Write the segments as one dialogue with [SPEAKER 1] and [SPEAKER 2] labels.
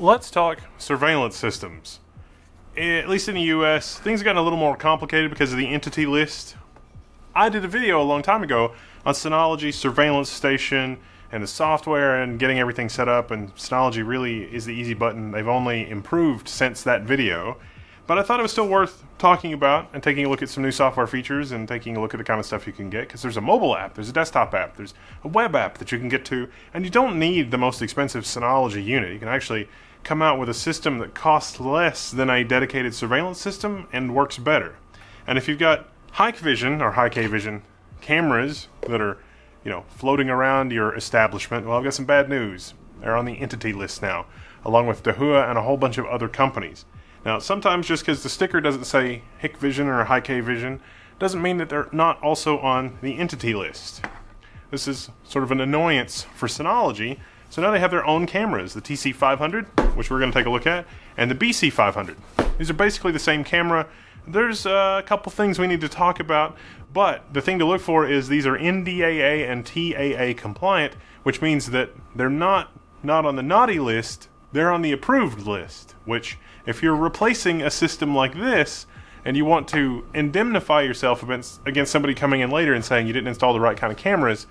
[SPEAKER 1] Let's talk surveillance systems. At least in the US, things have gotten a little more complicated because of the entity list. I did a video a long time ago on Synology Surveillance Station and the software and getting everything set up, and Synology really is the easy button. They've only improved since that video. But I thought it was still worth talking about and taking a look at some new software features and taking a look at the kind of stuff you can get because there's a mobile app, there's a desktop app, there's a web app that you can get to, and you don't need the most expensive Synology unit. You can actually come out with a system that costs less than a dedicated surveillance system and works better. And if you've got Hikvision or Hikvision cameras that are, you know, floating around your establishment, well, I've got some bad news. They're on the entity list now, along with Dahua and a whole bunch of other companies. Now, sometimes just because the sticker doesn't say Hikvision or Hikvision doesn't mean that they're not also on the entity list. This is sort of an annoyance for Synology. So now they have their own cameras, the TC500, which we're going to take a look at, and the BC500. These are basically the same camera. There's uh, a couple things we need to talk about, but the thing to look for is these are NDAA and TAA compliant, which means that they're not not on the naughty list, they're on the approved list, which if you're replacing a system like this and you want to indemnify yourself against, against somebody coming in later and saying you didn't install the right kind of cameras,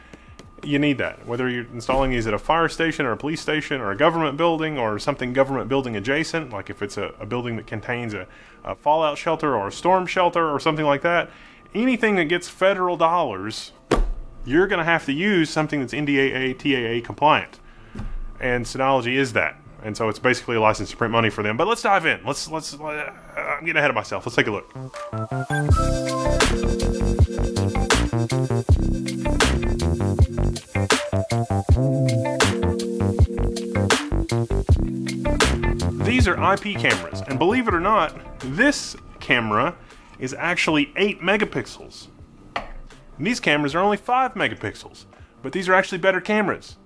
[SPEAKER 1] you need that. Whether you're installing these at a fire station or a police station or a government building or something government building adjacent, like if it's a, a building that contains a, a fallout shelter or a storm shelter or something like that, anything that gets federal dollars, you're going to have to use something that's NDAA, TAA compliant. And Synology is that and so it's basically a license to print money for them. But let's dive in. Let's let's. Uh, I'm getting ahead of myself. Let's take a look. These are IP cameras, and believe it or not, this camera is actually 8 megapixels. And these cameras are only 5 megapixels, but these are actually better cameras.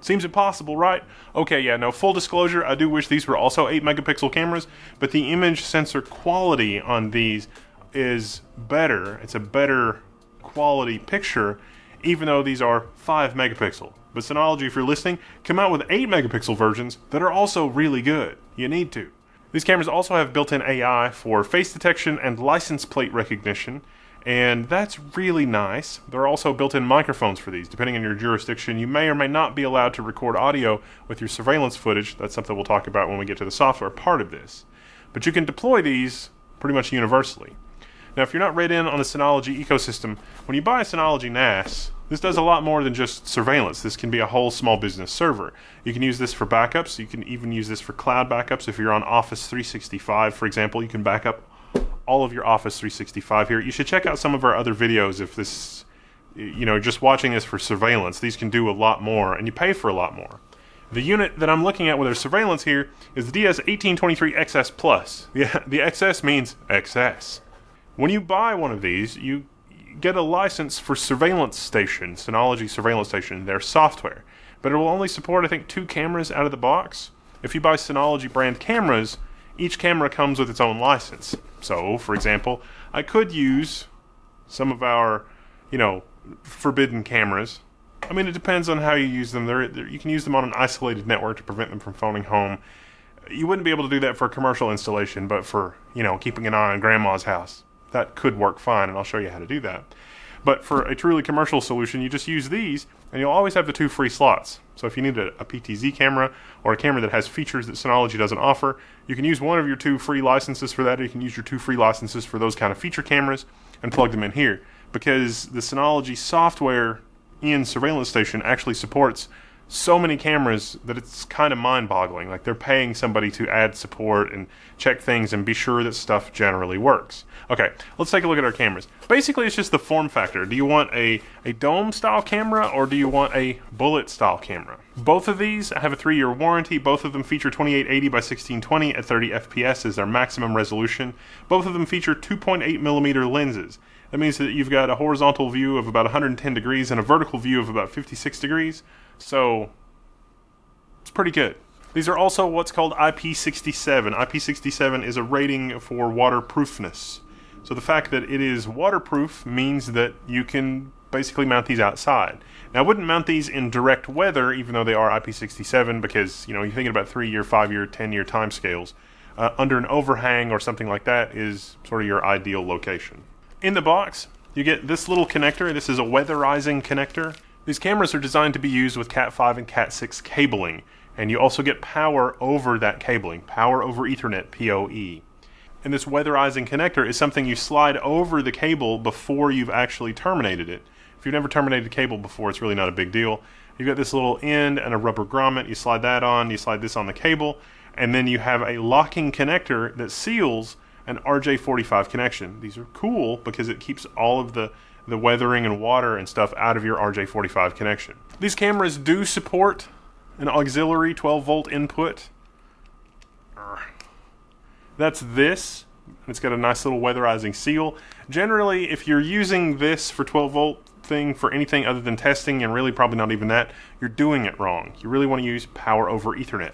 [SPEAKER 1] Seems impossible, right? Okay, yeah, no, full disclosure, I do wish these were also 8 megapixel cameras, but the image sensor quality on these is better. It's a better quality picture, even though these are 5 megapixel. But Synology, if you're listening, come out with 8 megapixel versions that are also really good. You need to. These cameras also have built in AI for face detection and license plate recognition, and that's really nice. There are also built in microphones for these. Depending on your jurisdiction, you may or may not be allowed to record audio with your surveillance footage. That's something we'll talk about when we get to the software part of this. But you can deploy these pretty much universally. Now, if you're not read in on the Synology ecosystem, when you buy a Synology NAS, this does a lot more than just surveillance. This can be a whole small business server. You can use this for backups. You can even use this for cloud backups. If you're on Office 365, for example, you can back up all of your Office 365 here. You should check out some of our other videos if this, you know, just watching this for surveillance. These can do a lot more, and you pay for a lot more. The unit that I'm looking at with our surveillance here is the DS1823XS Plus. The, the XS means XS. When you buy one of these, you get a license for surveillance station, Synology surveillance station, their software. But it will only support, I think, two cameras out of the box. If you buy Synology brand cameras, each camera comes with its own license. So, for example, I could use some of our, you know, forbidden cameras. I mean, it depends on how you use them. They're, they're, you can use them on an isolated network to prevent them from phoning home. You wouldn't be able to do that for a commercial installation, but for, you know, keeping an eye on grandma's house, that could work fine, and I'll show you how to do that. But for a truly commercial solution, you just use these, and you'll always have the two free slots. So if you need a, a, PTZ camera or a camera that has features that Synology doesn't offer, you can use one of your two free licenses for that, or you can use your two free licenses for those kind of feature cameras and plug them in here. Because the Synology software in Surveillance Station actually supports so many cameras that it's kind of mind boggling. Like they're paying somebody to add support and check things and be sure that stuff generally works. Okay, let's take a look at our cameras. Basically, it's just the form factor. Do you want a, a dome style camera or do you want a bullet style camera? Both of these have a three year warranty. Both of them feature 2880 by 1620 at 30 FPS as their maximum resolution. Both of them feature 2.8 millimeter lenses. That means that you've got a horizontal view of about 110 degrees and a vertical view of about 56 degrees. So it's pretty good. These are also what's called IP67. IP67 is a rating for waterproofness. So the fact that it is waterproof means that you can basically mount these outside. Now, I wouldn't mount these in direct weather, even though they are IP67, because you know you're thinking about three-year, five-year, ten-year time scales. Uh, under an overhang or something like that is sort of your ideal location. In the box, you get this little connector. This is a weatherizing connector. These cameras are designed to be used with Cat5 and Cat6 cabling, and you also get power over that cabling, power over Ethernet, PoE. And this weatherizing connector is something you slide over the cable before you've actually terminated it. If you've never terminated a cable before, it's really not a big deal. You've got this little end and a rubber grommet. You slide that on, you slide this on the cable, and then you have a locking connector that seals an RJ45 connection. These are cool because it keeps all of the, the weathering and water and stuff out of your RJ45 connection. These cameras do support an auxiliary 12 volt input. That's this. It's got a nice little weatherizing seal. Generally, if you're using this for 12 volt thing for anything other than testing, and really probably not even that, you're doing it wrong. You really want to use power over Ethernet.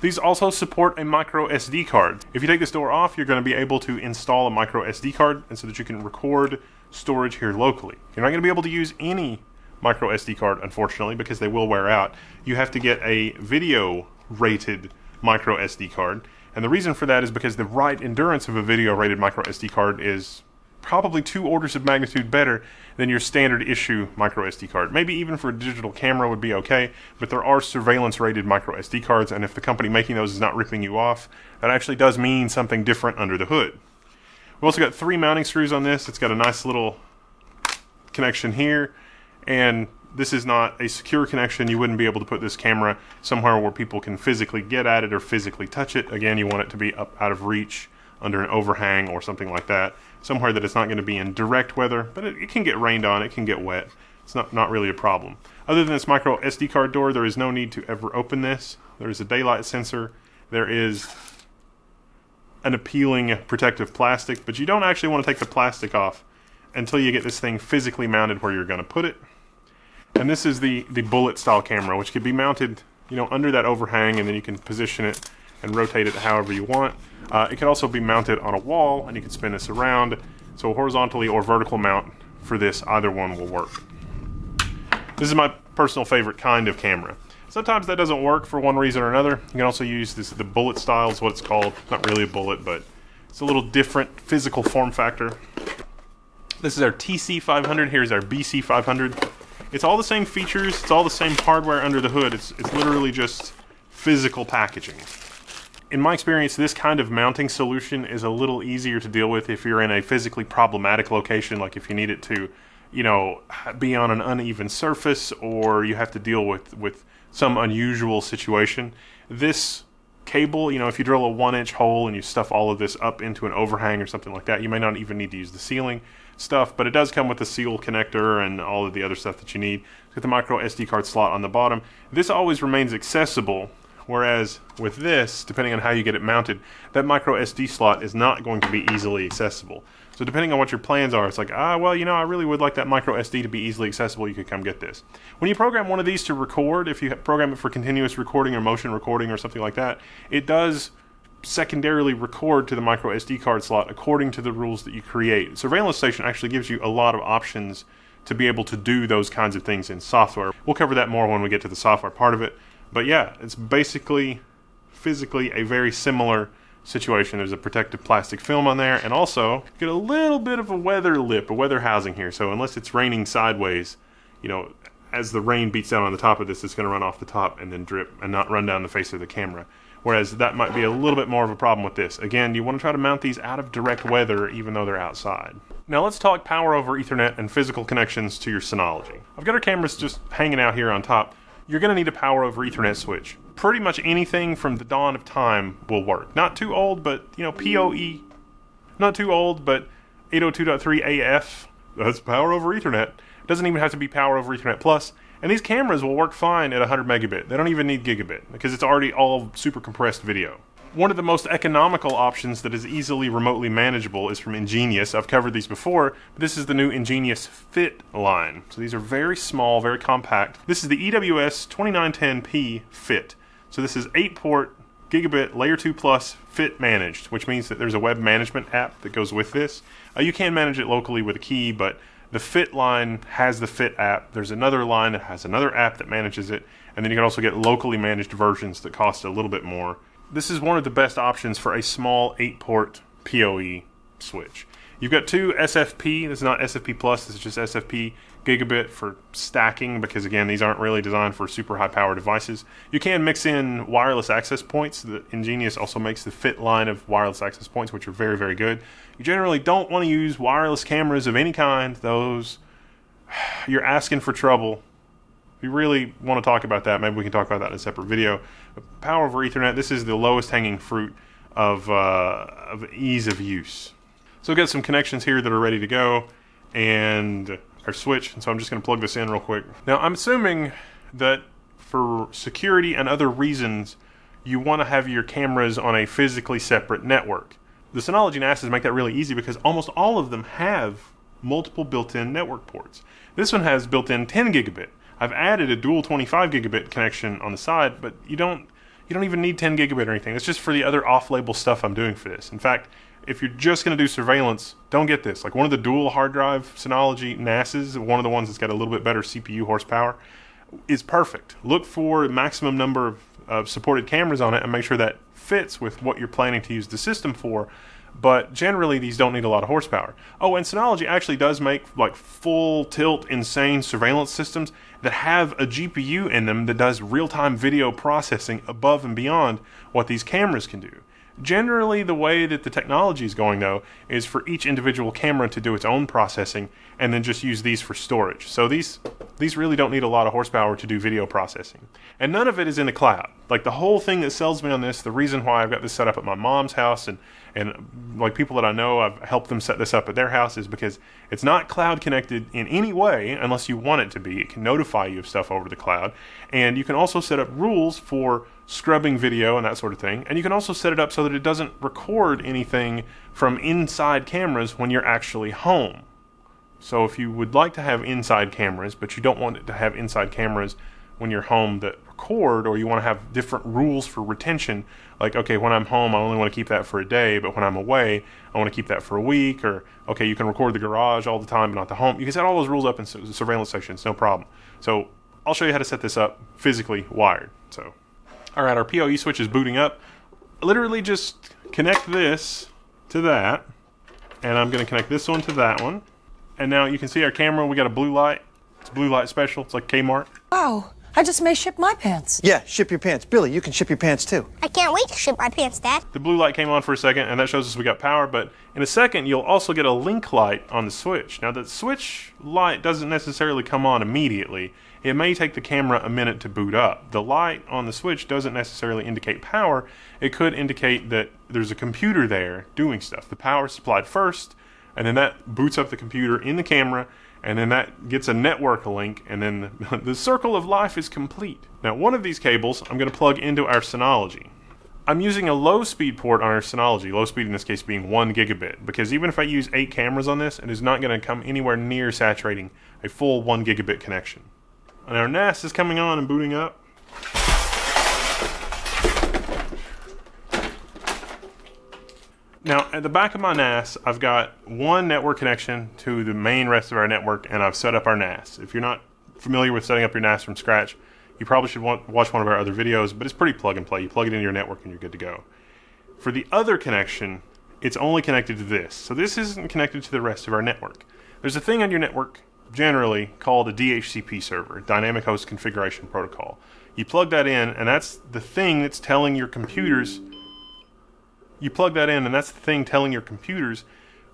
[SPEAKER 1] These also support a micro SD card. If you take this door off, you're going to be able to install a micro SD card and so that you can record storage here locally. You're not going to be able to use any micro SD card, unfortunately, because they will wear out. You have to get a video rated micro SD card. And the reason for that is because the write endurance of a video rated micro SD card is probably two orders of magnitude better than your standard issue micro SD card. Maybe even for a digital camera would be okay, but there are surveillance rated micro SD cards, and if the company making those is not ripping you off, that actually does mean something different under the hood. We've also got three mounting screws on this. It's got a nice little connection here, and this is not a secure connection. You wouldn't be able to put this camera somewhere where people can physically get at it or physically touch it. Again, you want it to be up out of reach under an overhang or something like that somewhere that it's not going to be in direct weather, but it, it, can get rained on, it can get wet. It's not, not really a problem. Other than this micro SD card door, there is no need to ever open this. There is a daylight sensor. There is an appealing protective plastic, but you don't actually want to take the plastic off until you get this thing physically mounted where you're going to put it. And this is the, the bullet style camera, which could be mounted you know, under that overhang, and then you can position it and rotate it however you want. Uh, it can also be mounted on a wall, and you can spin this around. So horizontally or vertical mount for this, either one will work. This is my personal favorite kind of camera. Sometimes that doesn't work for one reason or another. You can also use this the bullet style is what it's called. Not really a bullet, but it's a little different physical form factor. This is our TC500. Here's our BC500. It's all the same features. It's all the same hardware under the hood. It's, it's literally just physical packaging in my experience, this kind of mounting solution is a little easier to deal with if you're in a physically problematic location, like if you need it to, you know, be on an uneven surface or you have to deal with, with some unusual situation. This cable, you know, if you drill a one inch hole and you stuff all of this up into an overhang or something like that, you may not even need to use the sealing stuff, but it does come with the seal connector and all of the other stuff that you need. With the micro SD card slot on the bottom. This always remains accessible Whereas with this, depending on how you get it mounted, that micro SD slot is not going to be easily accessible. So depending on what your plans are, it's like, ah, well, you know, I really would like that micro SD to be easily accessible. You could come get this. When you program one of these to record, if you program it for continuous recording or motion recording or something like that, it does secondarily record to the micro SD card slot according to the rules that you create. Surveillance Station actually gives you a lot of options to be able to do those kinds of things in software. We'll cover that more when we get to the software part of it. But yeah, it's basically physically a very similar situation. There's a protective plastic film on there, and also get a little bit of a weather lip, a weather housing here. So unless it's raining sideways, you know, as the rain beats down on the top of this, it's going to run off the top and then drip and not run down the face of the camera. Whereas that might be a little bit more of a problem with this. Again, you want to try to mount these out of direct weather even though they're outside. Now let's talk power over Ethernet and physical connections to your Synology. I've got our cameras just hanging out here on top you're going to need a power over Ethernet switch. Pretty much anything from the dawn of time will work. Not too old, but you know PoE. Not too old, but 802.3 AF. That's power over Ethernet. It Doesn't even have to be power over Ethernet plus. And these cameras will work fine at 100 megabit. They don't even need gigabit because it's already all super compressed video. One of the most economical options that is easily remotely manageable is from EnGenius. I've covered these before, but this is the new EnGenius Fit line. So these are very small, very compact. This is the EWS 2910P Fit. So this is 8 port gigabit layer 2 plus fit managed which means that there's a web management app that goes with this uh, you can manage it locally with a key but The Fit line has the Fit app. There's another line that has another app that manages it, and then you can also get locally managed versions that cost a little bit more. This is one of the best options for a small 8 port PoE switch. You've got two SFP. This is not SFP plus. This is just SFP gigabit for stacking because again, these aren't really designed for super high power devices. You can mix in wireless access points. The EnGenius also makes the fit line of wireless access points, which are very very good. You generally don't want to use wireless cameras of any kind. Those you're asking for trouble. If you really want to talk about that, maybe we can talk about that in a separate video. Power over Ethernet. This is the lowest hanging fruit of uh, of ease of use. So we've got some connections here that are ready to go and our switch. And so I'm just going to plug this in real quick. Now I'm assuming that for security and other reasons, you want to have your cameras on a physically separate network. The Synology NASs make that really easy because almost all of them have multiple built-in network ports. This one has built-in 10 gigabit. I've added a dual 25 gigabit connection on the side, but you don't you don't even need 10 gigabit or anything. It's just for the other off-label stuff I'm doing for this. In fact, if you're just going to do surveillance, don't get this. Like one of the dual hard drive Synology NASs, one of the ones that's got a little bit better CPU horsepower, is perfect. Look for the maximum number of, of supported cameras on it and make sure that fits with what you're planning to use the system for. But generally, these don't need a lot of horsepower. Oh, and Synology actually does make like full tilt, insane surveillance systems that have a GPU in them that does real time video processing above and beyond what these cameras can do. Generally, the way that the technology is going, though, is for each individual camera to do its own processing and then just use these for storage. So these these really don't need a lot of horsepower to do video processing. And none of it is in the cloud. Like the whole thing that sells me on this, the reason why I've got this set up at my mom's house and and like people that I know, I've helped them set this up at their house is because it's not cloud connected in any way unless you want it to be. It can notify you of stuff over the cloud. And you can also set up rules for scrubbing video and that sort of thing. And you can also set it up so that it doesn't record anything from inside cameras when you're actually home. So if you would like to have inside cameras, but you don't want it to have inside cameras when you're home that record, or you want to have different rules for retention, like, okay, when I'm home, I only want to keep that for a day, but when I'm away, I want to keep that for a week, or, okay, you can record the garage all the time, but not the home. You can set all those rules up in surveillance station, no problem. So I'll show you how to set this up physically wired. So all right, our PoE switch is booting up. Literally just connect this to that, and I'm going to connect this one to that one. And now you can see our camera, we got a blue light. It's blue light special, it's like Kmart.
[SPEAKER 2] Wow, I just may ship my pants.
[SPEAKER 3] Yeah, ship your pants. Billy, you can ship your pants too.
[SPEAKER 4] I can't wait to ship my pants, Dad.
[SPEAKER 1] The blue light came on for a second, and that shows us we got power, but in a second, you'll also get a link light on the switch. Now, the switch light doesn't necessarily come on immediately. It may take the camera a minute to boot up. The light on the switch doesn't necessarily indicate power. It could indicate that there's a computer there doing stuff. The power is supplied first, and then that boots up the computer in the camera, and then that gets a network link, and then the, circle of life is complete. Now, one of these cables I'm going to plug into our Synology. I'm using a low speed port on our Synology, low speed in this case being 1 gigabit, because even if I use 8 cameras on this, it is not going to come anywhere near saturating a full 1 gigabit connection. And our NAS is coming on and booting up. Now, at the back of my NAS, I've got one network connection to the main rest of our network, and I've set up our NAS. If you're not familiar with setting up your NAS from scratch, you probably should want, watch one of our other videos, but it's pretty plug and play. You plug it into your network and you're good to go. For the other connection, it's only connected to this. So this isn't connected to the rest of our network. There's a thing on your network, generally, called a DHCP server, Dynamic Host Configuration Protocol. You plug that in, and that's the thing that's telling your computers you plug that in, and that's the thing telling your computers,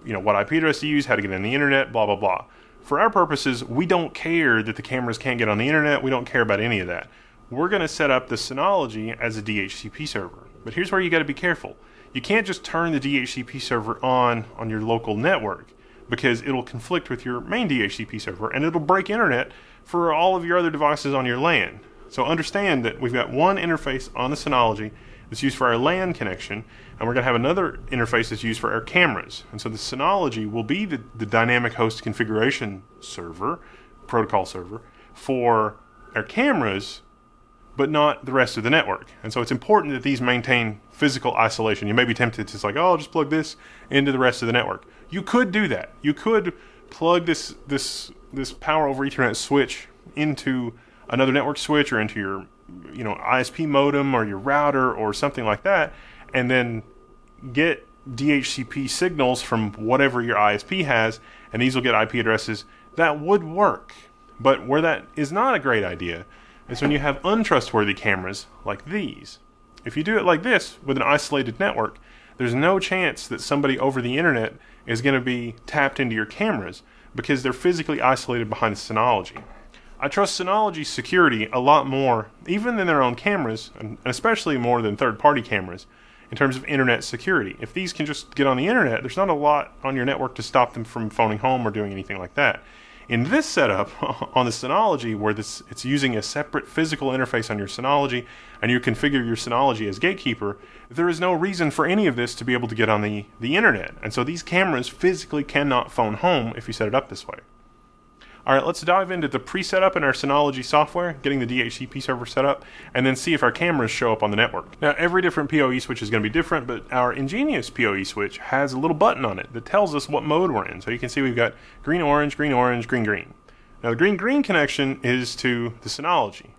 [SPEAKER 1] you know, what IP address to use, how to get on the internet, blah blah blah. For our purposes, we don't care that the cameras can't get on the internet. We don't care about any of that. We're going to set up the Synology as a DHCP server. But here's where you got to be careful. You can't just turn the DHCP server on on your local network because it'll conflict with your main DHCP server and it'll break internet for all of your other devices on your LAN. So understand that we've got one interface on the Synology that's used for our LAN connection, and we're going to have another interface that's used for our cameras. And so the Synology will be the, the dynamic host configuration server, protocol server, for our cameras, but not the rest of the network. And so it's important that these maintain physical isolation. You may be tempted to like, oh, I'll just plug this into the rest of the network. You could do that. You could plug this this this power over Ethernet switch into another network switch or into your you know ISP modem or your router or something like that, and then get DHCP signals from whatever your ISP has, and these will get IP addresses. That would work, but where that is not a great idea is when you have untrustworthy cameras like these. If you do it like this with an isolated network, there's no chance that somebody over the internet is going to be tapped into your cameras because they're physically isolated behind the Synology. I trust Synology's security a lot more, even than their own cameras, and especially more than third party cameras, in terms of internet security. If these can just get on the internet, there's not a lot on your network to stop them from phoning home or doing anything like that. In this setup on the Synology, where this it's using a separate physical interface on your Synology, and you configure your Synology as gatekeeper, there is no reason for any of this to be able to get on the, the internet. And so these cameras physically cannot phone home if you set it up this way. All right, let's dive into the pre-setup in our Synology software, getting the DHCP server set up, and then see if our cameras show up on the network. Now, every different PoE switch is going to be different, but our EnGenius PoE switch has a little button on it that tells us what mode we're in. So you can see we've got green orange, green orange, green green. Now, the green green connection is to the Synology.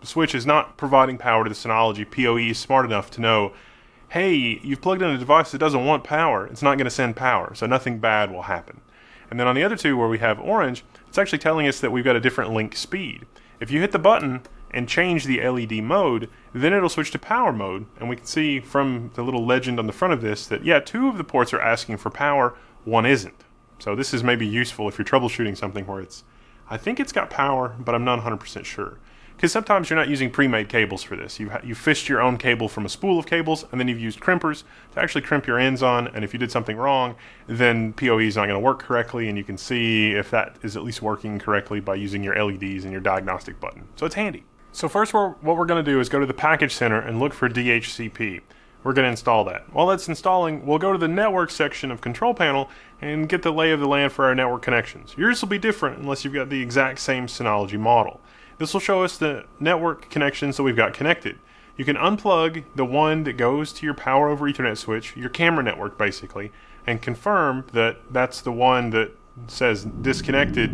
[SPEAKER 1] The switch is not providing power to the Synology. PoE is smart enough to know, hey, you've plugged in a device that doesn't want power. It's not going to send power, so nothing bad will happen. And then on the other two, where we have orange, it's actually telling us that we've got a different link speed. If you hit the button and change the LED mode, then it'll switch to power mode. And we can see from the little legend on the front of this that, yeah, two of the ports are asking for power, one isn't. So this is maybe useful if you're troubleshooting something where it's, I think it's got power, but I'm not 100% sure because sometimes you're not using pre-made cables for this. You you fished your own cable from a spool of cables, and then you've used crimpers to actually crimp your ends on. And if you did something wrong, then PoE is not going to work correctly, and you can see if that is at least working correctly by using your LEDs and your diagnostic button. So it's handy. So first, we're, what we're going to do is go to the package center and look for DHCP. We're going to install that. While that's installing, we'll go to the network section of Control Panel and get the lay of the land for our network connections. Yours will be different unless you've got the exact same Synology model. This will show us the network connections that we've got connected. You can unplug the one that goes to your power over Ethernet switch, your camera network basically, and confirm that that's the one that says disconnected.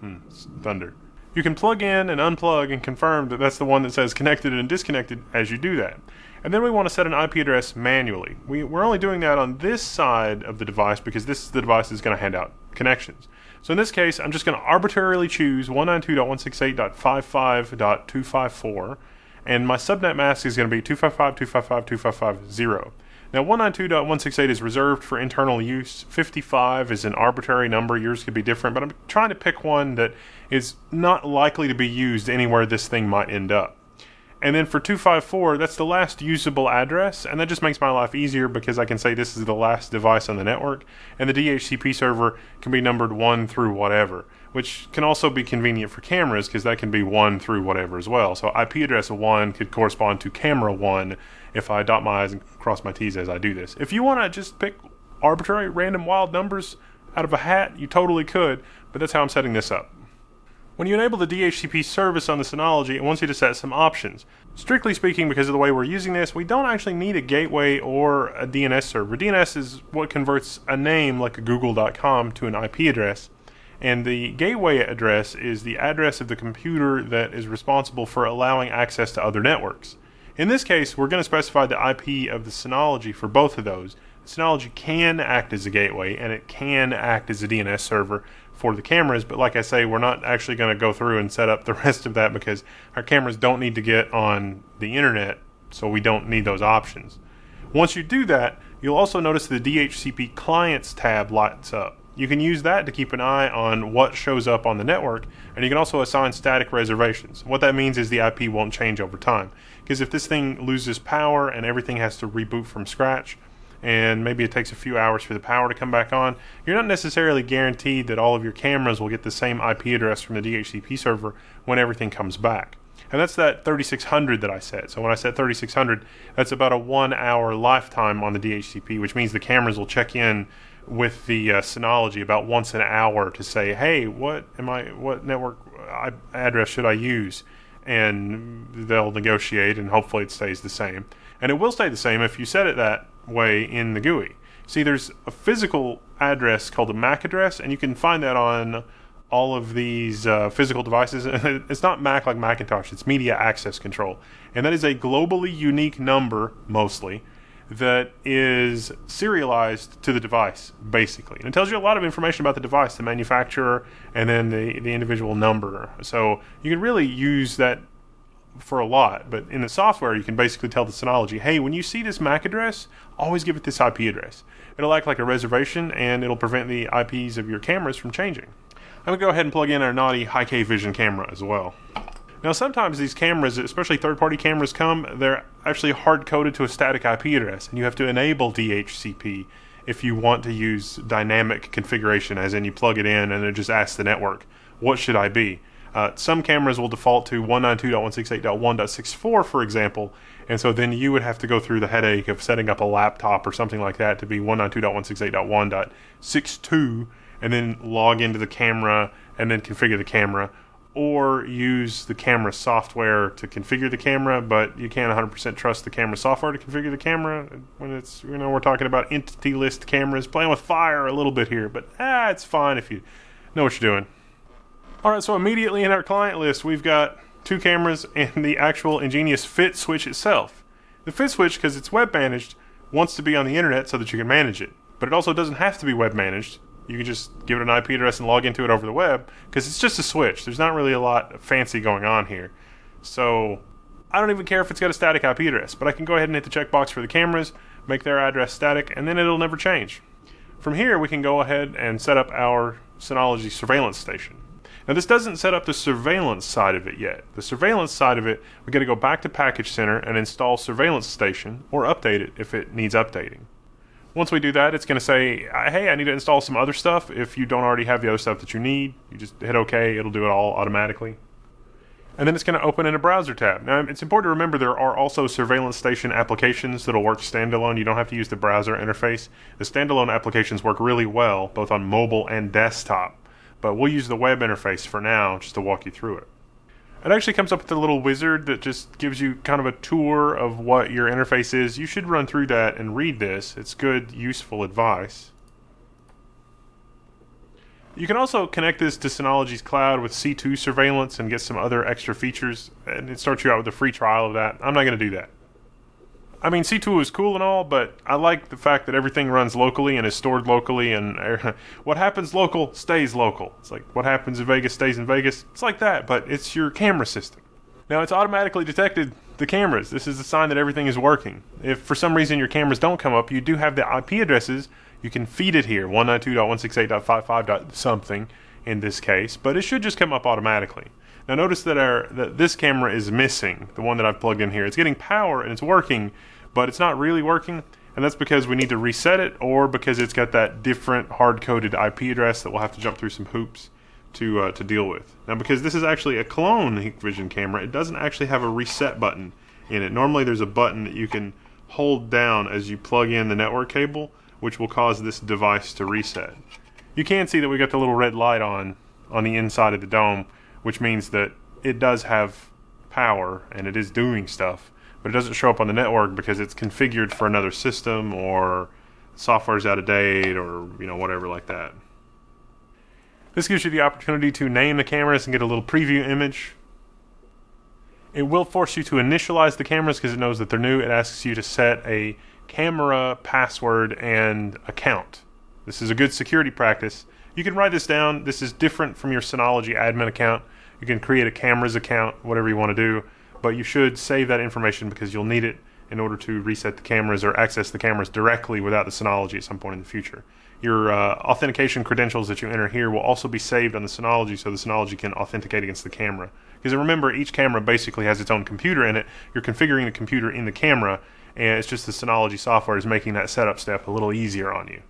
[SPEAKER 1] Hmm, thunder. You can plug in and unplug and confirm that that's the one that says connected and disconnected as you do that. And then we want to set an IP address manually. We, we're only doing that on this side of the device because this is the device that's going to hand out connections. So in this case, I'm just going to arbitrarily choose 192.168.55.254, and my subnet mask is going to be 255.255.255.0. Now 192.168 is reserved for internal use. 55 is an arbitrary number. Yours could be different, but I'm trying to pick one that is not likely to be used anywhere this thing might end up. And then for 254, that's the last usable address, and that just makes my life easier because I can say this is the last device on the network, and the DHCP server can be numbered 1 through whatever, which can also be convenient for cameras because that can be 1 through whatever as well. So IP address 1 could correspond to camera 1 if I dot my I's and cross my T's as I do this. If you want to just pick arbitrary, random, wild numbers out of a hat, you totally could, but that's how I'm setting this up. When you enable the DHCP service on the Synology, it wants you to set some options. Strictly speaking, because of the way we're using this, we don't actually need a gateway or a DNS server. DNS is what converts a name like a google.com to an IP address, and the gateway address is the address of the computer that is responsible for allowing access to other networks. In this case, we're going to specify the IP of the Synology for both of those. Synology can act as a gateway and it can act as a DNS server for the cameras, but like I say, we're not actually going to go through and set up the rest of that because our cameras don't need to get on the internet, so we don't need those options. Once you do that, you'll also notice the DHCP clients tab lights up. You can use that to keep an eye on what shows up on the network, and you can also assign static reservations. What that means is the IP won't change over time. Because if this thing loses power and everything has to reboot from scratch, and maybe it takes a few hours for the power to come back on, you're not necessarily guaranteed that all of your cameras will get the same IP address from the DHCP server when everything comes back. And that's that 3600 that I set. So when I set 3600, that's about a one hour lifetime on the DHCP, which means the cameras will check in with the uh, Synology about once an hour to say, hey, what am I, what network address should I use? And they'll negotiate and hopefully it stays the same. And it will stay the same if you set it that way in the GUI. See, there's a physical address called a MAC address, and you can find that on all of these uh, physical devices. it's not Mac like Macintosh, it's Media Access Control. And that is a globally unique number, mostly, that is serialized to the device, basically. And it tells you a lot of information about the device, the manufacturer, and then the, the individual number. So you can really use that for a lot. But in the software, you can basically tell the Synology, hey, when you see this MAC address, always give it this IP address. It'll act like a reservation and it'll prevent the IPs of your cameras from changing. I'm to go ahead and plug in our naughty Hikvision camera as well. Now, sometimes these cameras, especially third party cameras, come, they're actually hard coded to a static IP address, and you have to enable DHCP if you want to use dynamic configuration, as in you plug it in and it just asks the network, what should I be? Uh, some cameras will default to 192.168.1.64, for example, and so then you would have to go through the headache of setting up a laptop or something like that to be 192.168.1.62 and then log into the camera and then configure the camera or use the camera software to configure the camera, but you can't 100% trust the camera software to configure the camera when it's, you know, we're talking about entity list cameras, playing with fire a little bit here, but ah, it's fine if you know what you're doing. All right, so immediately in our client list, we've got two cameras and the actual EnGenius fit switch itself. The fit switch, because it's web managed, wants to be on the internet so that you can manage it, but it also doesn't have to be web managed. You can just give it an IP address and log into it over the web because it's just a switch. There's not really a lot fancy going on here. So I don't even care if it's got a static IP address, but I can go ahead and hit the checkbox for the cameras, make their address static, and then it'll never change. From here, we can go ahead and set up our Synology surveillance station. Now, this doesn't set up the surveillance side of it yet. The surveillance side of it, we got to go back to Package Center and install Surveillance Station, or update it if it needs updating. Once we do that, it's going to say, hey, I need to install some other stuff. If you don't already have the other stuff that you need, you just hit OK. It'll do it all automatically. And then it's going to open in a browser tab. Now, it's important to remember there are also surveillance station applications that'll work standalone. You don't have to use the browser interface. The standalone applications work really well, both on mobile and desktop. But we'll use the web interface for now just to walk you through it. It actually comes up with a little wizard that just gives you kind of a tour of what your interface is. You should run through that and read this. It's good, useful advice. You can also connect this to Synology's cloud with C2 surveillance and get some other extra features, and it starts you out with a free trial of that. I'm not going to do that. I mean, C2 is cool and all, but I like the fact that everything runs locally and is stored locally, and what happens local stays local. It's like what happens in Vegas stays in Vegas. It's like that, but it's your camera system. Now, it's automatically detected the cameras. This is a sign that everything is working. If for some reason your cameras don't come up, you do have the IP addresses. You can feed it here 192.168.55. something in this case, but it should just come up automatically. Now notice that our that this camera is missing, the one that I've plugged in here. It's getting power and it's working, but it's not really working, and that's because we need to reset it or because it's got that different hard-coded IP address that we'll have to jump through some hoops to uh, to deal with. Now because this is actually a clone Hikvision camera, it doesn't actually have a reset button in it. Normally there's a button that you can hold down as you plug in the network cable, which will cause this device to reset. You can see that we got the little red light on on the inside of the dome which means that it does have power and it is doing stuff, but it doesn't show up on the network because it's configured for another system or software's out of date or you know whatever like that. This gives you the opportunity to name the cameras and get a little preview image. It will force you to initialize the cameras because it knows that they're new. It asks you to set a camera password and account. This is a good security practice you can write this down. This is different from your Synology admin account. You can create a cameras account, whatever you want to do, but you should save that information because you'll need it in order to reset the cameras or access the cameras directly without the Synology at some point in the future. Your uh, authentication credentials that you enter here will also be saved on the Synology so the Synology can authenticate against the camera. Because remember, each camera basically has its own computer in it. You're configuring the computer in the camera, and it's just the Synology software is making that setup step a little easier on you.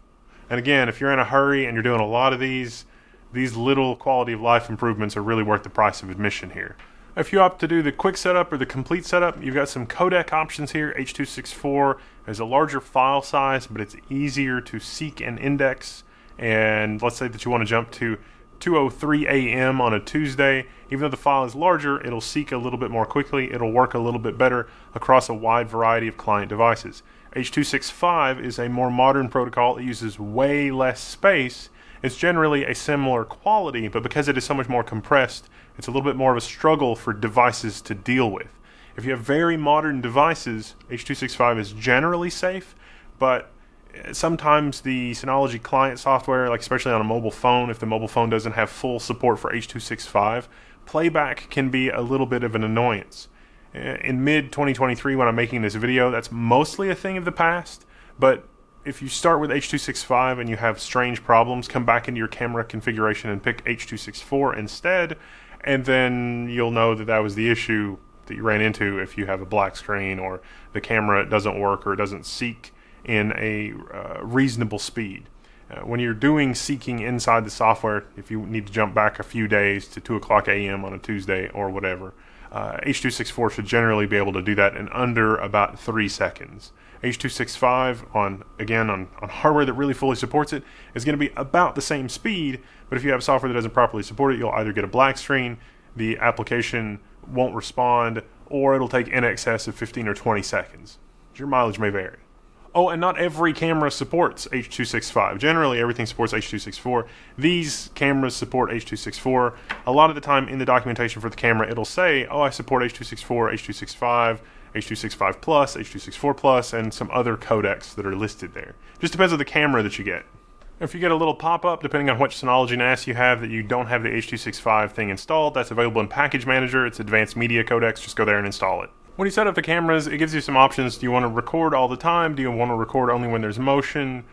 [SPEAKER 1] And again, if you're in a hurry and you're doing a lot of these, these little quality of life improvements are really worth the price of admission here. If you opt to do the quick setup or the complete setup, you've got some codec options here. H.264 has a larger file size, but it's easier to seek and index. And let's say that you want to jump to 2:03 a.m. on a Tuesday. Even though the file is larger, it'll seek a little bit more quickly. It'll work a little bit better across a wide variety of client devices. H.265 is a more modern protocol. It uses way less space. It's generally a similar quality, but because it is so much more compressed, it's a little bit more of a struggle for devices to deal with. If you have very modern devices, H.265 is generally safe, but eh, sometimes the Synology client software, like especially on a mobile phone, if the mobile phone doesn't have full support for H.265, playback can be a little bit of an annoyance. In mid 2023, when I'm making this video, that's mostly a thing of the past, but if you start with H.265 and you have strange problems, come back into your camera configuration and pick H.264 instead, and then you'll know that that was the issue that you ran into if you have a black screen or the camera doesn't work or it doesn't seek in a uh, reasonable speed. Uh, when you're doing seeking inside the software, if you need to jump back a few days to 2 o'clock a.m. on a Tuesday or whatever, uh, H.264 should generally be able to do that in under about three seconds. H.265 on again on, on hardware that really fully supports it is going to be about the same speed, but if you have software that doesn't properly support it, you'll either get a black screen, the application won't respond, or it'll take in excess of 15 or 20 seconds. Your mileage may vary. Oh, and not every camera supports H.265. Generally, everything supports H.264. These cameras support H.264. A lot of the time in the documentation for the camera, it'll say, oh, I support H.264, H.265, H.265 Plus, H.264 Plus, and some other codecs that are listed there. Just depends on the camera that you get. If you get a little pop-up, depending on which Synology NAS you have, that you don't have the H.265 thing installed, that's available in Package Manager. It's Advanced Media Codecs. Just go there and install it. When you set up the cameras, it gives you some options. Do you want to record all the time? Do you want to record only when there's motion?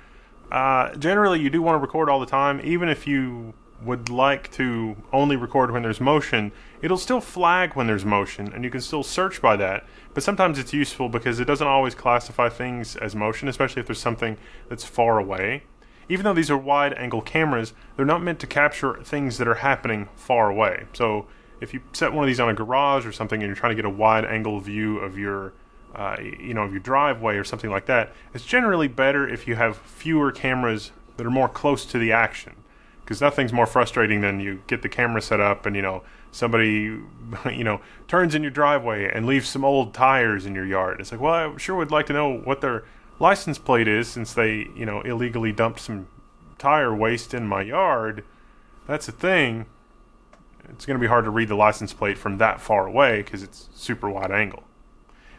[SPEAKER 1] Uh, generally, you do want to record all the time, even if you would like to only record when there's motion, it'll still flag when there's motion, and you can still search by that. But sometimes it's useful because it doesn't always classify things as motion, especially if there's something that's far away. Even though these are wide angle cameras, they're not meant to capture things that are happening far away. So if you set one of these on a garage or something and you're trying to get a wide angle view of your uh, you know of your driveway or something like that it's generally better if you have fewer cameras that are more close to the action. Because nothing's more frustrating than you get the camera set up and you know somebody you know turns in your driveway and leaves some old tires in your yard. It's like well i sure would like to know what their license plate is since they you know illegally dumped some tire waste in my yard. That's a thing it's going to be hard to read the license plate from that far away because it's super wide angle.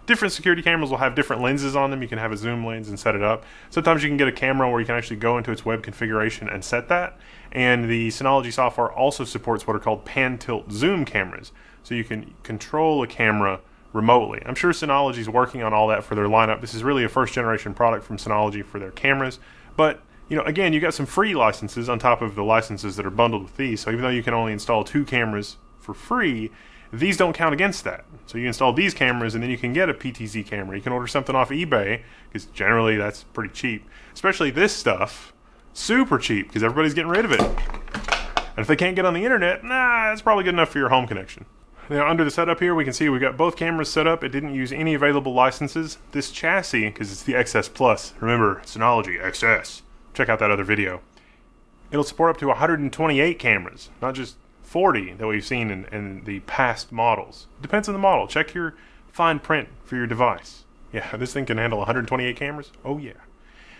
[SPEAKER 1] Different security cameras will have different lenses on them. You can have a zoom lens and set it up. Sometimes you can get a camera where you can actually go into its web configuration and set that. And the Synology software also supports what are called pan tilt zoom cameras. So you can control a camera remotely. I'm sure Synology is working on all that for their lineup. This is really a first generation product from Synology for their cameras. But you know, again, you got some free licenses on top of the licenses that are bundled with these. So even though you can only install two cameras for free, these don't count against that. So you install these cameras and then you can get a PTZ camera. You can order something off eBay because generally that's pretty cheap. Especially this stuff, super cheap because everybody's getting rid of it. And if they can't get on the internet, nah, that's probably good enough for your home connection. Now, under the setup here, we can see we got both cameras set up. It didn't use any available licenses. This chassis, because it's the XS Plus, remember, Synology XS check out that other video. It'll support up to 128 cameras, not just 40 that we've seen in, in the past models. Depends on the model. Check your fine print for your device. Yeah, this thing can handle 128 cameras? Oh, yeah.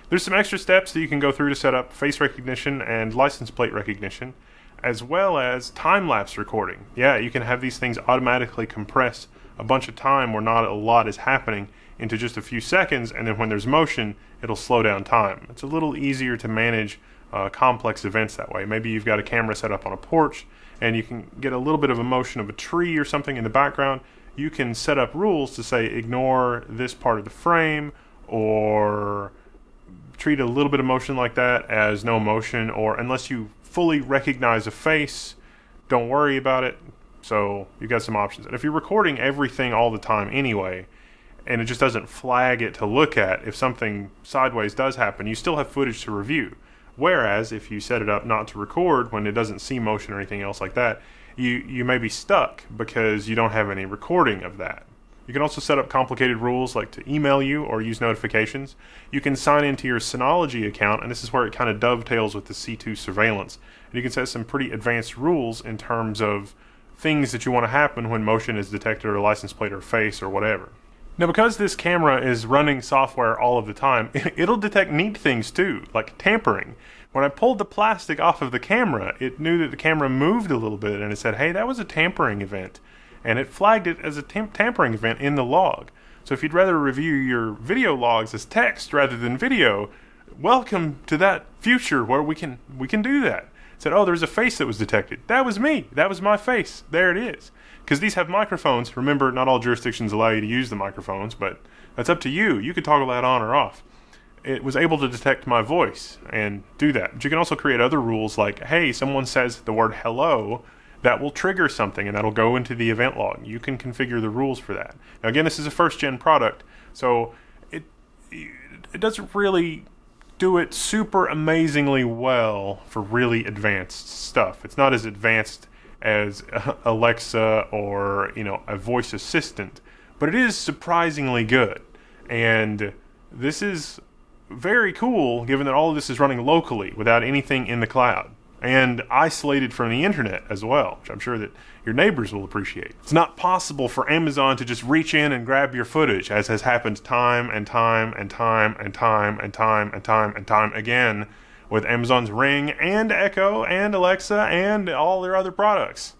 [SPEAKER 1] There's some extra steps that you can go through to set up face recognition and license plate recognition, as well as time lapse recording. Yeah, you can have these things automatically compress a bunch of time where not a lot is happening into just a few seconds, and then when there's motion, it'll slow down time. It's a little easier to manage uh, complex events that way. Maybe you've got a camera set up on a porch, and you can get a little bit of a motion of a tree or something in the background. You can set up rules to say ignore this part of the frame, or treat a little bit of motion like that as no motion, or unless you fully recognize a face, don't worry about it. So you've got some options. And if you're recording everything all the time anyway, and it just doesn't flag it to look at if something sideways does happen, you still have footage to review. Whereas if you set it up not to record when it doesn't see motion or anything else like that, you, you may be stuck because you don't have any recording of that. You can also set up complicated rules like to email you or use notifications. You can sign into your Synology account, and this is where it kind of dovetails with the C2 surveillance. And you can set some pretty advanced rules in terms of things that you want to happen when motion is detected or license plate or face or whatever. Now, because this camera is running software all of the time, it'll detect neat things too, like tampering. When I pulled the plastic off of the camera, it knew that the camera moved a little bit and it said, hey, that was a tampering event. And it flagged it as a tam- tampering event in the log. So if you'd rather review your video logs as text rather than video, welcome to that future where we can we can do that. It said, oh, there's a face that was detected. That was me. That was my face. There it is. Because these have microphones. Remember, not all jurisdictions allow you to use the microphones, but that's up to you. You could toggle that on or off it was able to detect my voice and do that. But you can also create other rules like, hey, someone says the word hello, that will trigger something and that'll go into the event log. You can configure the rules for that. Now, again, this is a first gen product, so it it doesn't really do it super amazingly well for really advanced stuff. It's not as advanced as Alexa or you know a voice assistant, but it is surprisingly good. And this is very cool given that all of this is running locally without anything in the cloud and isolated from the internet as well, which I'm sure that your neighbors will appreciate. It's not possible for Amazon to just reach in and grab your footage, as has happened time and time and time and time and time and time and time again with Amazon's Ring and Echo and Alexa and all their other products.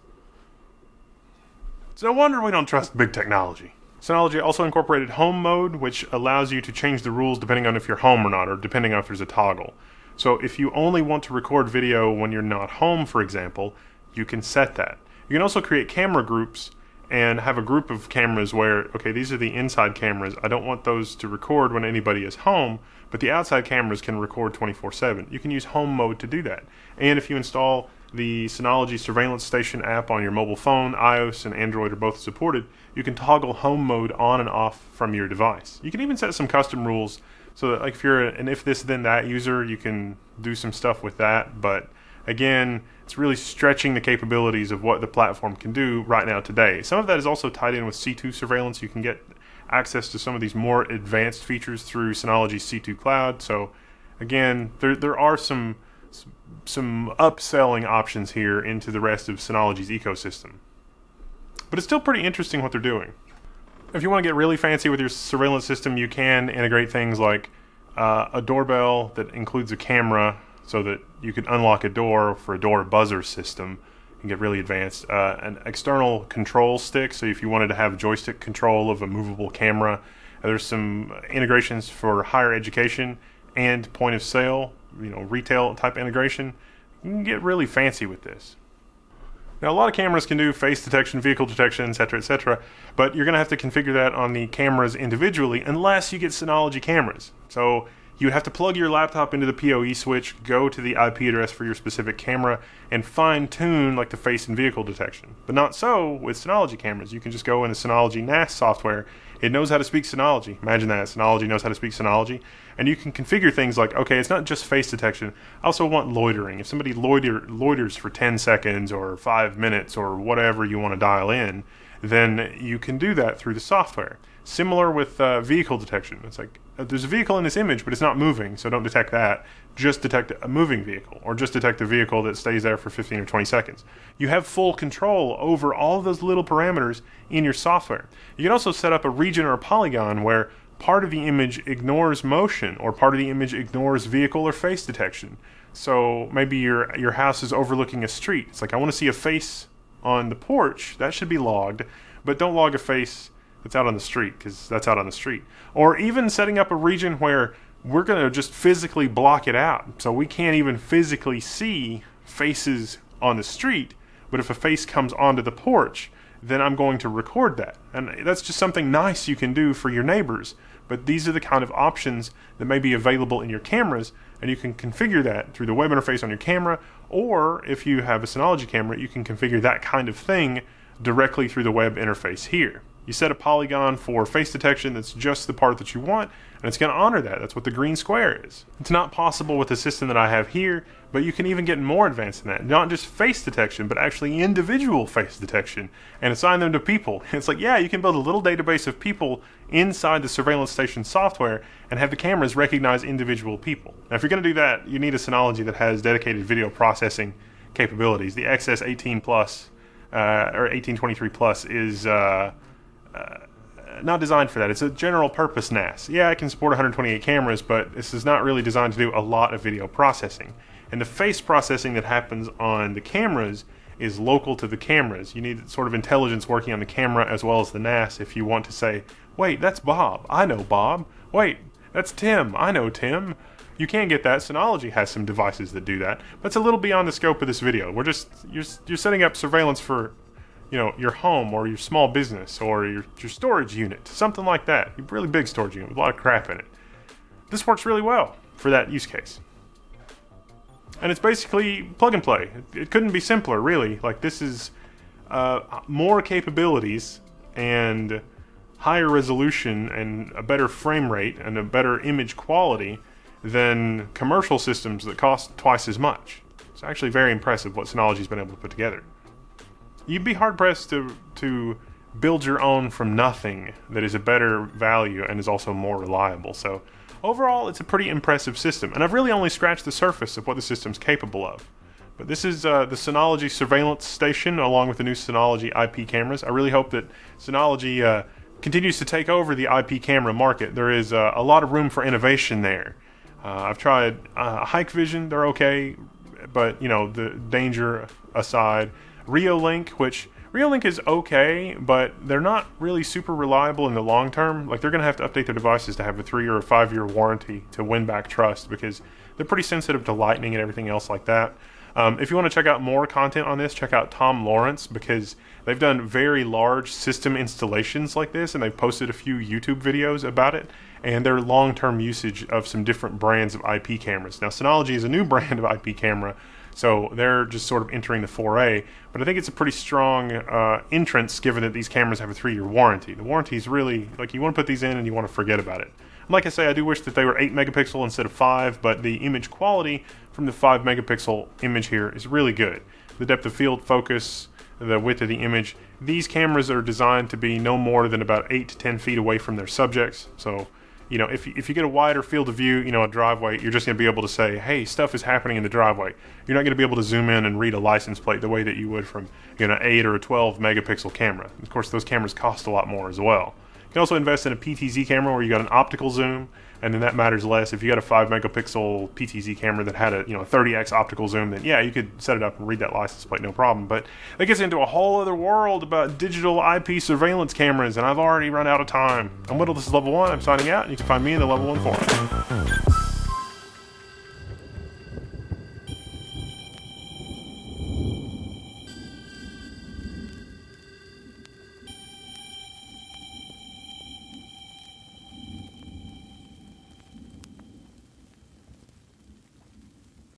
[SPEAKER 1] It's no wonder we don't trust big technology. Synology also incorporated home mode, which allows you to change the rules depending on if you're home or not, or depending on if there's a toggle. So if you only want to record video when you're not home, for example, you can set that. You can also create camera groups and have a group of cameras where, okay, these are the inside cameras. I don't want those to record when anybody is home, but the outside cameras can record 24 7. You can use home mode to do that. And if you install the Synology Surveillance Station app on your mobile phone, iOS and Android are both supported, you can toggle home mode on and off from your device. You can even set some custom rules so that like if you're an if this then that user, you can do some stuff with that, but again, it's really stretching the capabilities of what the platform can do right now today. Some of that is also tied in with C2 surveillance. You can get access to some of these more advanced features through Synology C2 Cloud. So again, there there are some some upselling options here into the rest of Synology's ecosystem. But it's still pretty interesting what they're doing. If you want to get really fancy with your surveillance system, you can integrate things like uh, a doorbell that includes a camera so that you can unlock a door for a door buzzer system and get really advanced. Uh, an external control stick, so if you wanted to have joystick control of a movable camera, there's some integrations for higher education and point of sale, you know, retail type integration. You can get really fancy with this. Now, a lot of cameras can do face detection, vehicle detection, etc., etc., but you're going to have to configure that on the cameras individually unless you get Synology cameras. So you would have to plug your laptop into the PoE switch, go to the IP address for your specific camera, and fine tune like the face and vehicle detection. But not so with Synology cameras. You can just go into Synology NAS software it knows how to speak Synology. Imagine that. Synology knows how to speak Synology. And you can configure things like, okay, it's not just face detection. I also want loitering. If somebody loiter, loiters for 10 seconds or 5 minutes or whatever you want to dial in, then you can do that through the software. Similar with uh, vehicle detection. It's like Uh, there's a vehicle in this image, but it's not moving, so don't detect that. Just detect a moving vehicle, or just detect a vehicle that stays there for 15 or 20 seconds. You have full control over all those little parameters in your software. You can also set up a region or a polygon where part of the image ignores motion, or part of the image ignores vehicle or face detection. So maybe your your house is overlooking a street. It's like I want to see a face on the porch. That should be logged, but don't log a face that's out on the street because that's out on the street. Or even setting up a region where we're going to just physically block it out. So we can't even physically see faces on the street, but if a face comes onto the porch, then I'm going to record that. And that's just something nice you can do for your neighbors. But these are the kind of options that may be available in your cameras, and you can configure that through the web interface on your camera, or if you have a Synology camera, you can configure that kind of thing directly through the web interface here. You set a polygon for face detection that's just the part that you want, and it's going to honor that. That's what the green square is. It's not possible with the system that I have here, but you can even get more advanced than that. Not just face detection, but actually individual face detection, and assign them to people. It's like, yeah, you can build a little database of people inside the surveillance station software and have the cameras recognize individual people. Now, if you're going to do that, you need a Synology that has dedicated video processing capabilities. The XS18 Plus uh, or 1823 Plus is. Uh, uh, not designed for that. It's a general purpose NAS. Yeah, it can support 128 cameras, but this is not really designed to do a lot of video processing. And the face processing that happens on the cameras is local to the cameras. You need sort of intelligence working on the camera as well as the NAS if you want to say, wait, that's Bob. I know Bob. Wait, that's Tim. I know Tim. You can get that. Synology has some devices that do that, but it's a little beyond the scope of this video. We're just you're, you're setting up surveillance for you know, your home or your small business or your, your storage unit, something like that. Really big storage unit with a lot of crap in it. This works really well for that use case. And it's basically plug and play. It, it couldn't be simpler, really. Like, this is uh, more capabilities and higher resolution and a better frame rate and a better image quality than commercial systems that cost twice as much. It's actually very impressive what Synology's been able to put together you'd be hard pressed to to build your own from nothing that is a better value and is also more reliable. So overall, it's a pretty impressive system, and I've really only scratched the surface of what the system's capable of. But this is uh, the Synology surveillance station, along with the new Synology IP cameras. I really hope that Synology uh, continues to take over the IP camera market. There is uh, a lot of room for innovation there. Uh, I've tried uh, Hikvision; they're okay, but you know the danger aside, Reolink, which Reolink is okay, but they're not really super reliable in the long term. Like they're going to have to update their devices to have a three or a five year warranty to win back trust because they're pretty sensitive to lightning and everything else like that. Um, if you want to check out more content on this, check out Tom Lawrence because they've done very large system installations like this and they've posted a few YouTube videos about it and their long term usage of some different brands of IP cameras. Now, Synology is a new brand of IP camera so they're just sort of entering the foray. But I think it's a pretty strong uh, entrance given that these cameras have a three year warranty. The warranty is really like you want to put these in and you want to forget about it. And like I say, I do wish that they were 8 megapixel instead of 5, but the image quality from the 5 megapixel image here is really good. The depth of field focus, the width of the image. These cameras are designed to be no more than about 8 to 10 feet away from their subjects. So you know, if, if you get a wider field of view, you know, a driveway, you're just going to be able to say, hey, stuff is happening in the driveway. You're not going to be able to zoom in and read a license plate the way that you would from, you know, an 8 or a 12 megapixel camera. Of course, those cameras cost a lot more as well. You can also invest in a PTZ camera where you got an optical zoom and then that matters less. If you got a five megapixel PTZ camera that had a you know 30x optical zoom, then yeah, you could set it up and read that license plate no problem. But that gets into a whole other world about digital IP surveillance cameras, and I've already run out of time. I'm Wendell. This is Level One. I'm signing out, and you can find me in the Level One forum.